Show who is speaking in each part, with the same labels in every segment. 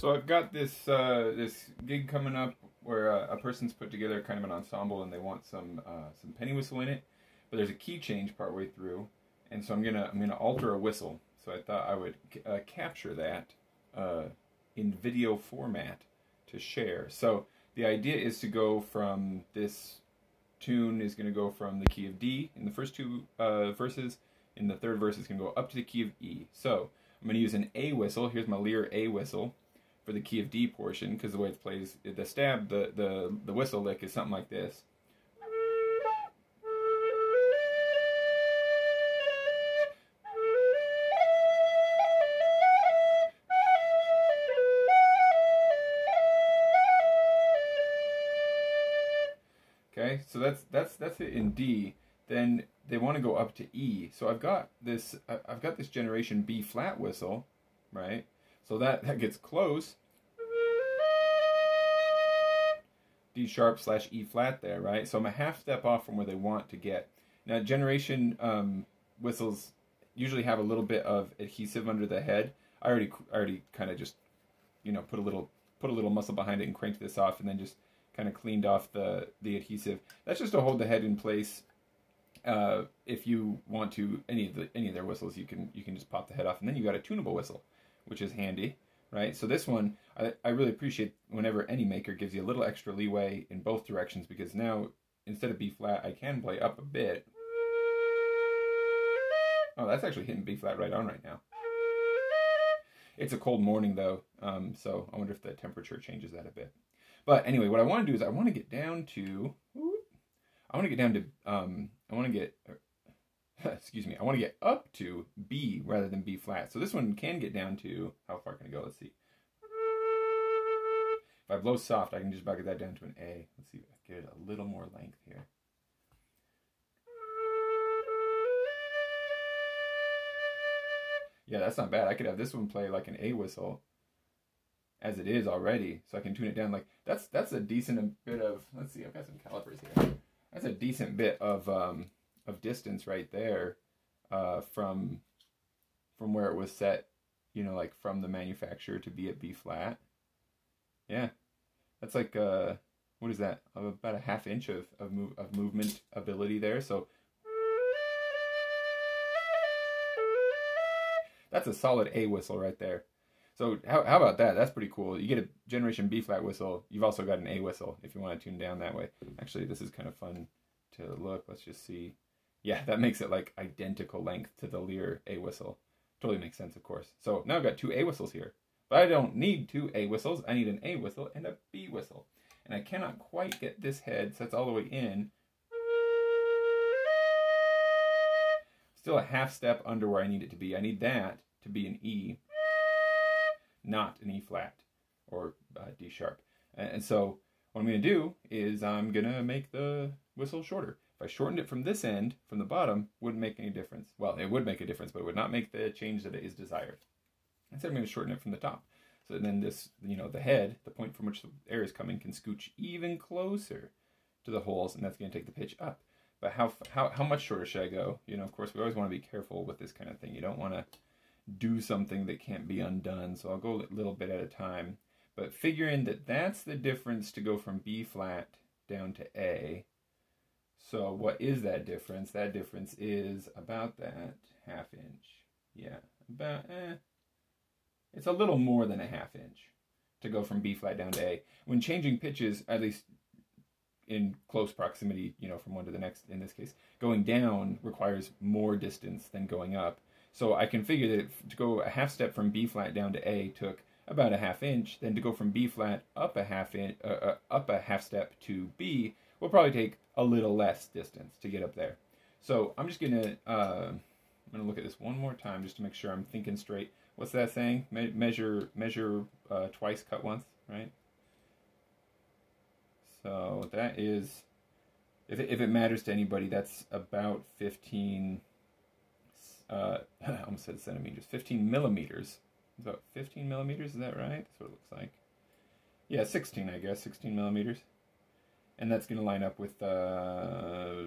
Speaker 1: So I've got this uh, this gig coming up where uh, a person's put together kind of an ensemble and they want some uh, some penny whistle in it, but there's a key change partway through, and so I'm gonna I'm gonna alter a whistle. So I thought I would uh, capture that uh, in video format to share. So the idea is to go from this tune is going to go from the key of D in the first two uh, verses. In the third verse, it's to go up to the key of E. So I'm going to use an A whistle. Here's my Lear A whistle for the key of D portion because the way it plays, the stab, the, the, the whistle lick is something like this. Okay, so that's that's that's it in D. Then they want to go up to E. So I've got this I've got this Generation B flat whistle, right? So that that gets close. D sharp slash E flat there, right? So I'm a half step off from where they want to get. Now Generation um, whistles usually have a little bit of adhesive under the head. I already I already kind of just you know put a little put a little muscle behind it and cranked this off and then just kind of cleaned off the, the adhesive. That's just to hold the head in place. Uh, if you want to any of the any of their whistles, you can you can just pop the head off, and then you got a tunable whistle, which is handy, right? So this one, I, I really appreciate whenever any maker gives you a little extra leeway in both directions because now instead of B flat, I can play up a bit. Oh, that's actually hitting B flat right on right now. It's a cold morning though, um, so I wonder if the temperature changes that a bit. But anyway, what I want to do is I want to get down to, I want to get down to, um, I want to get, excuse me, I want to get up to B rather than B flat. So this one can get down to, how far can I go? Let's see. If I blow soft, I can just bucket that down to an A. Let's see, get it a little more length here. Yeah, that's not bad. I could have this one play like an A whistle as it is already, so I can tune it down. Like that's that's a decent bit of. Let's see, I've got some calipers here. That's a decent bit of um, of distance right there uh, from from where it was set. You know, like from the manufacturer to be at B flat. Yeah, that's like uh, what is that? About a half inch of of, move, of movement ability there. So that's a solid A whistle right there. So how, how about that? That's pretty cool. You get a Generation B flat whistle. You've also got an A whistle if you want to tune down that way. Actually, this is kind of fun to look. Let's just see. Yeah, that makes it like identical length to the Lear A whistle. Totally makes sense, of course. So now I've got two A whistles here. But I don't need two A whistles. I need an A whistle and a B whistle. And I cannot quite get this head, so that's all the way in. Still a half step under where I need it to be. I need that to be an E not an E flat or uh, D sharp. And so what I'm going to do is I'm going to make the whistle shorter. If I shortened it from this end, from the bottom, wouldn't make any difference. Well, it would make a difference, but it would not make the change that is desired. Instead, I'm going to shorten it from the top. So then this, you know, the head, the point from which the air is coming, can scooch even closer to the holes, and that's going to take the pitch up. But how, how, how much shorter should I go? You know, of course, we always want to be careful with this kind of thing. You don't want to do something that can't be undone. So I'll go a little bit at a time. But figuring that that's the difference to go from B flat down to A. So what is that difference? That difference is about that half inch. Yeah, about, eh. It's a little more than a half inch to go from B flat down to A. When changing pitches, at least in close proximity, you know, from one to the next in this case, going down requires more distance than going up. So I can figure that to go a half step from B flat down to A took about a half inch. Then to go from B flat up a half inch, uh, uh, up a half step to B will probably take a little less distance to get up there. So I'm just gonna uh, I'm gonna look at this one more time just to make sure I'm thinking straight. What's that saying? Me measure measure uh, twice, cut once, right? So that is, if it, if it matters to anybody, that's about 15 uh, I almost said centimeters, 15 millimeters. About 15 millimeters, is that right? That's what it looks like. Yeah, 16, I guess, 16 millimeters. And that's going to line up with, uh,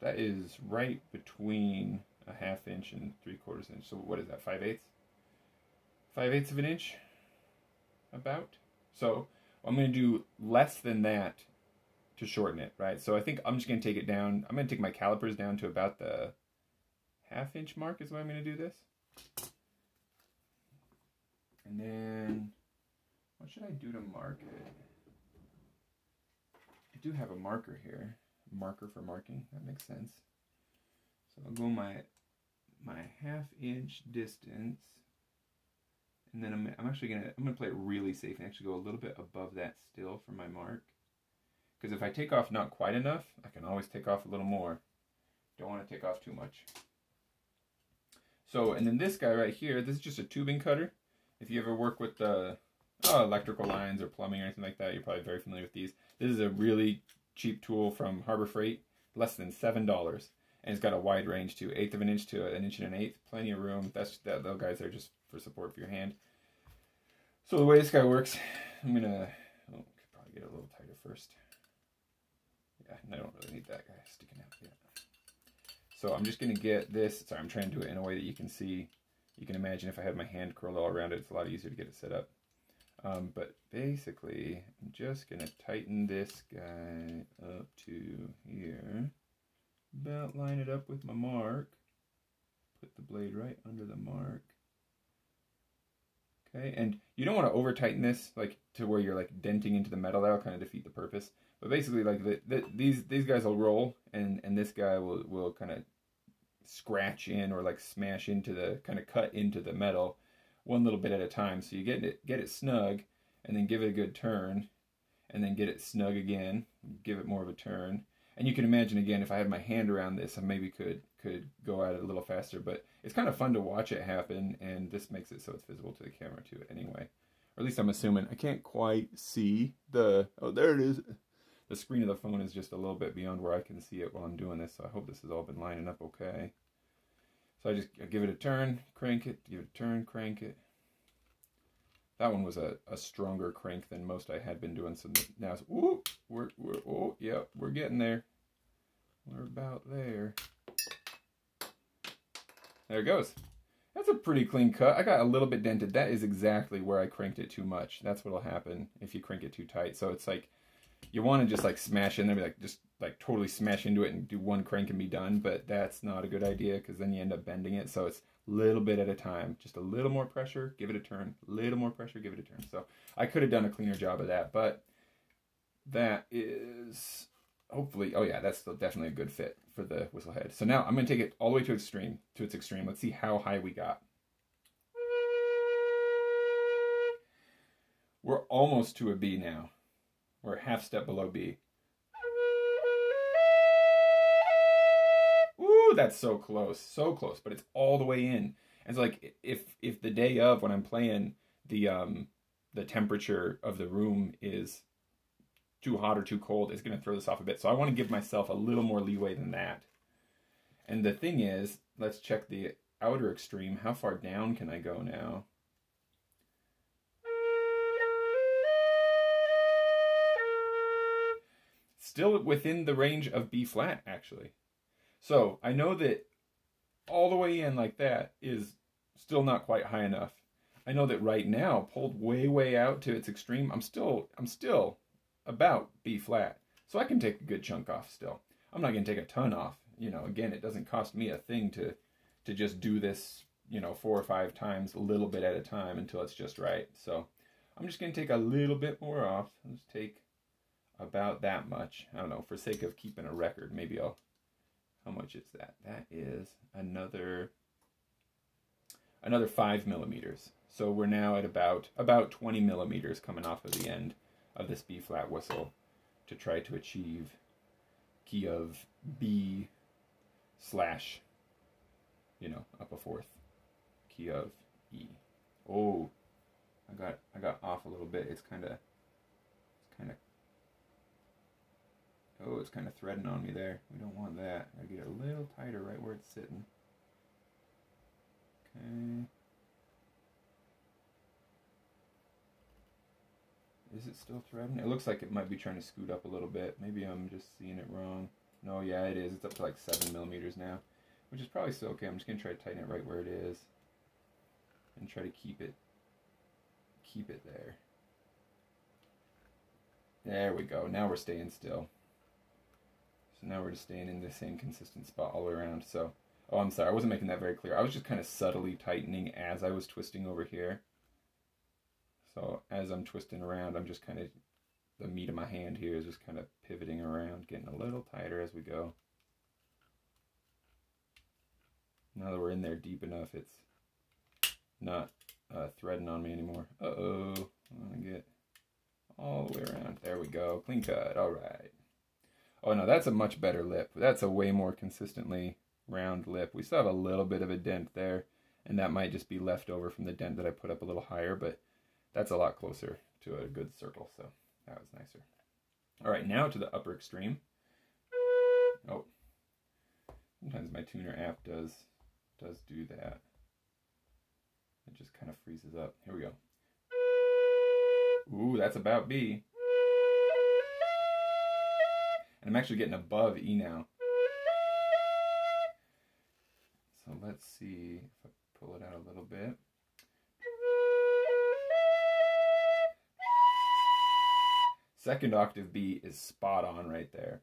Speaker 1: that is right between a half inch and three quarters inch. So what is that, 5 eighths? 5 eighths of an inch, about. So I'm going to do less than that to shorten it, right? So I think I'm just going to take it down. I'm going to take my calipers down to about the half inch mark is why I'm going to do this. And then, what should I do to mark it? Do have a marker here, marker for marking, that makes sense. So I'll go my, my half inch distance, and then I'm, I'm actually gonna, I'm gonna play it really safe and actually go a little bit above that still for my mark. Because if I take off not quite enough, I can always take off a little more. Don't want to take off too much. So, and then this guy right here, this is just a tubing cutter. If you ever work with the uh, electrical lines or plumbing or anything like that, you're probably very familiar with these. This is a really cheap tool from Harbor Freight, less than $7. And it's got a wide range too, eighth of an inch to an inch and an eighth, plenty of room. That's that, those guys are just for support for your hand. So the way this guy works, I'm gonna, oh, could probably get a little tighter first. Yeah, I don't really need that guy sticking out yet. So I'm just gonna get this, sorry, I'm trying to do it in a way that you can see you can imagine if I had my hand curled all around it, it's a lot easier to get it set up. Um, but basically, I'm just going to tighten this guy up to here. About line it up with my mark. Put the blade right under the mark. Okay, and you don't want to over tighten this, like to where you're like denting into the metal. That'll kind of defeat the purpose. But basically, like the, the, these these guys will roll, and and this guy will will kind of scratch in or like smash into the kind of cut into the metal one little bit at a time. So you get it get it snug and then give it a good turn and then get it snug again, give it more of a turn. And you can imagine again if I had my hand around this, I maybe could could go at it a little faster, but it's kind of fun to watch it happen and this makes it so it's visible to the camera too anyway. Or at least I'm assuming. I can't quite see the oh there it is the screen of the phone is just a little bit beyond where I can see it while I'm doing this, so I hope this has all been lining up okay. So I just I give it a turn, crank it, give it a turn, crank it. That one was a, a stronger crank than most I had been doing. So now it's, ooh, we're, we're, oh, yep, we're getting there. We're about there. There it goes. That's a pretty clean cut. I got a little bit dented. That is exactly where I cranked it too much. That's what'll happen if you crank it too tight. So it's like you want to just like smash in there, be like just like totally smash into it and do one crank and be done. But that's not a good idea because then you end up bending it. So it's a little bit at a time, just a little more pressure, give it a turn, little more pressure, give it a turn. So I could have done a cleaner job of that, but that is hopefully, oh yeah, that's still definitely a good fit for the whistle head. So now I'm going to take it all the way to extreme, to its extreme. Let's see how high we got. We're almost to a B now. We're a half step below B. Ooh, that's so close, so close, but it's all the way in. And it's like if if the day of when I'm playing the um the temperature of the room is too hot or too cold, it's going to throw this off a bit. So I want to give myself a little more leeway than that. And the thing is, let's check the outer extreme. How far down can I go now? Still within the range of B flat, actually. So I know that all the way in like that is still not quite high enough. I know that right now, pulled way, way out to its extreme, I'm still, I'm still about B flat. So I can take a good chunk off still. I'm not going to take a ton off. You know, again, it doesn't cost me a thing to, to just do this, you know, four or five times, a little bit at a time until it's just right. So I'm just going to take a little bit more off. Let's take about that much. I don't know, for sake of keeping a record, maybe I'll, how much is that? That is another, another five millimeters. So we're now at about, about 20 millimeters coming off of the end of this B flat whistle to try to achieve key of B slash, you know, up a fourth, key of E. Oh, I got, I got off a little bit. It's kind of, it's kind of Oh, it's kind of threading on me there. We don't want that. I get a little tighter right where it's sitting. Okay. Is it still threading? It looks like it might be trying to scoot up a little bit. Maybe I'm just seeing it wrong. No, yeah, it is. It's up to like 7 millimeters now, which is probably still okay. I'm just going to try to tighten it right where it is and try to keep it keep it there. There we go. Now we're staying still. So now we're just staying in the same consistent spot all the way around. So, oh, I'm sorry. I wasn't making that very clear. I was just kind of subtly tightening as I was twisting over here. So as I'm twisting around, I'm just kind of, the meat of my hand here is just kind of pivoting around, getting a little tighter as we go. Now that we're in there deep enough, it's not uh, threading on me anymore. Uh-oh, I'm gonna get all the way around. There we go, clean cut, all right. Oh no, that's a much better lip. That's a way more consistently round lip. We still have a little bit of a dent there, and that might just be left over from the dent that I put up a little higher, but that's a lot closer to a good circle, so that was nicer. All right, now to the upper extreme. Oh, sometimes my tuner app does does do that. It just kind of freezes up. Here we go. Ooh, that's about B. And I'm actually getting above E now. So let's see if I pull it out a little bit. Second octave B is spot on right there.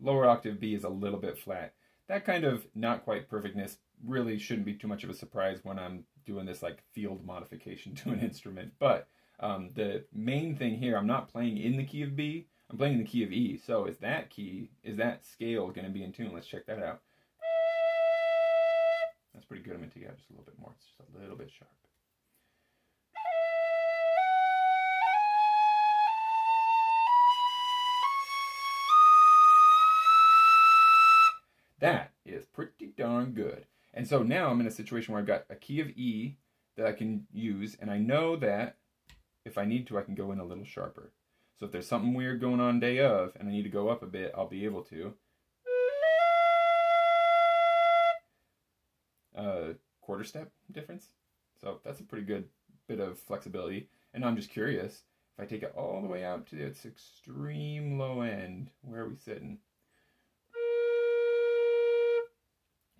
Speaker 1: Lower octave B is a little bit flat. That kind of not quite perfectness really shouldn't be too much of a surprise when I'm doing this like field modification to an instrument. But um, the main thing here, I'm not playing in the key of B, I'm playing in the key of E. So is that key, is that scale going to be in tune? Let's check that out. That's pretty good. I'm going to take out just a little bit more. It's just a little bit sharp. That is pretty darn good. And so now I'm in a situation where I've got a key of E that I can use, and I know that if I need to, I can go in a little sharper. So if there's something weird going on day of, and I need to go up a bit, I'll be able to. Uh, quarter step difference. So that's a pretty good bit of flexibility. And I'm just curious, if I take it all the way out to its extreme low end, where are we sitting?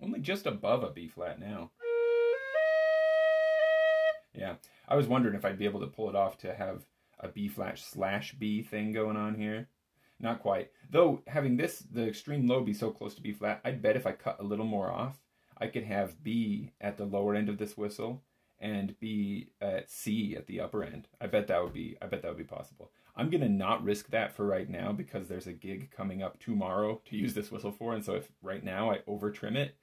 Speaker 1: Only just above a B flat now. Yeah, I was wondering if I'd be able to pull it off to have a B flat slash B thing going on here. Not quite. Though having this, the extreme low be so close to B flat, I'd bet if I cut a little more off, I could have B at the lower end of this whistle and B at C at the upper end. I bet that would be I bet that would be possible. I'm gonna not risk that for right now because there's a gig coming up tomorrow to use this whistle for, and so if right now I over trim it,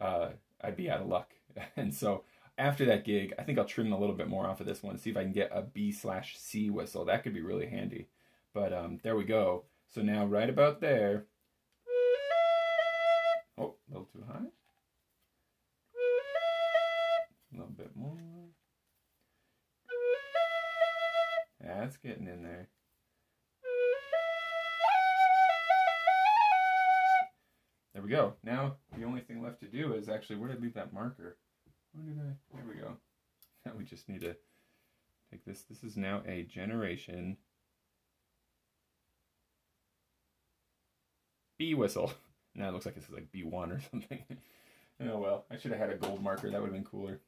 Speaker 1: uh, I'd be out of luck. And so after that gig, I think I'll trim a little bit more off of this one, see if I can get a B slash C whistle. That could be really handy. But um, there we go. So now right about there. Oh, a little too high. A little bit more. That's getting in there. There we go. Now the only thing left to do is actually, where did I leave that marker? Where did I? There we go. Now we just need to take this. This is now a Generation B whistle. Now it looks like this is like B1 or something. oh well, I should have had a gold marker. That would have been cooler.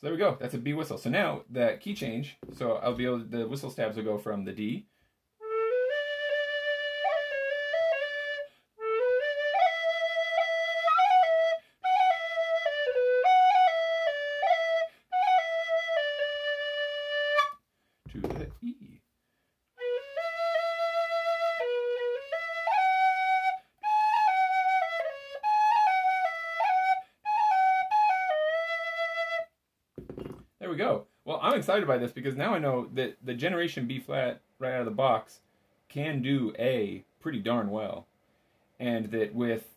Speaker 1: So there we go. That's a B whistle. So now that key change, so I'll be able to, the whistle stabs will go from the D we go. Well, I'm excited by this because now I know that the Generation B flat right out of the box can do A pretty darn well. And that with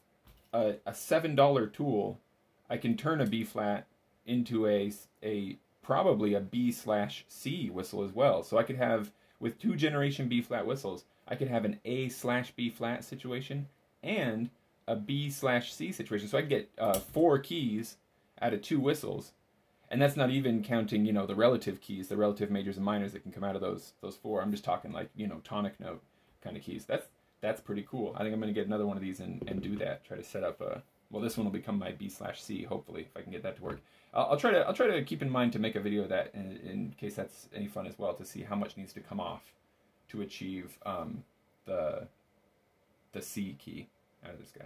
Speaker 1: a, a $7 tool, I can turn a B flat into a, a probably a B slash C whistle as well. So I could have, with two Generation B flat whistles, I could have an A slash B flat situation and a B slash C situation. So I could get uh, four keys out of two whistles and that's not even counting you know the relative keys the relative majors and minors that can come out of those those four i'm just talking like you know tonic note kind of keys that's that's pretty cool i think i'm going to get another one of these and, and do that try to set up a well, this one will become my B slash C. Hopefully, if I can get that to work. I'll, I'll, try to I'll try to keep in mind to make a video of that in, in, case that's any fun as well to see how much needs to come off to achieve um, the the C key out of this guy.